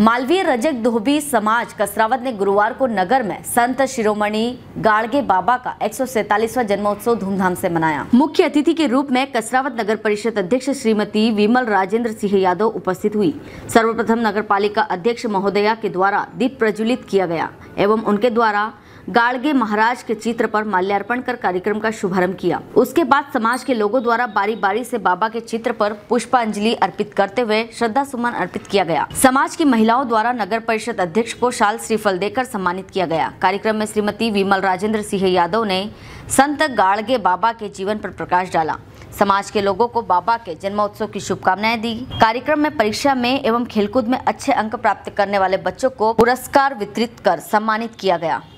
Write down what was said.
मालवीय रजक धोबी समाज कसरावत ने गुरुवार को नगर में संत शिरोमणि गाड़गे बाबा का एक सौ जन्मोत्सव धूमधाम से मनाया। मुख्य अतिथि के रूप में कसरावत नगर परिषद अध्यक्ष श्रीमती विमल राजेंद्र सिंह यादव उपस्थित हुई। सर्वप्रथम नगर पालिका अध्यक्ष महोदया के द्वारा दीप प्रज्वलित किया गया एवं उनके द्वारा गाड़गे महाराज के चित्र पर माल्यार्पण कर कार्यक्रम का शुभारंभ किया। उसके बाद समाज के लोगों द्वारा बारी बारी से बाबा के चित्र पर पुष्पांजलि अर्पित करते हुए श्रद्धा सुमन अर्पित किया गया। समाज की महिलाओं द्वारा नगर परिषद अध्यक्ष को शाल श्रीफल देकर सम्मानित किया गया। कार्यक्रम में श्रीमती विमल राजेंद्र सिंह यादव ने संत गाड़गे बाबा के जीवन पर प्रकाश डाला। समाज के लोगों को बाबा के जन्मोत्सव की शुभकामनाएँ दी। कार्यक्रम में परीक्षा में एवं खेलकूद में अच्छे अंक प्राप्त करने वाले बच्चों को पुरस्कार वितरित कर सम्मानित किया गया।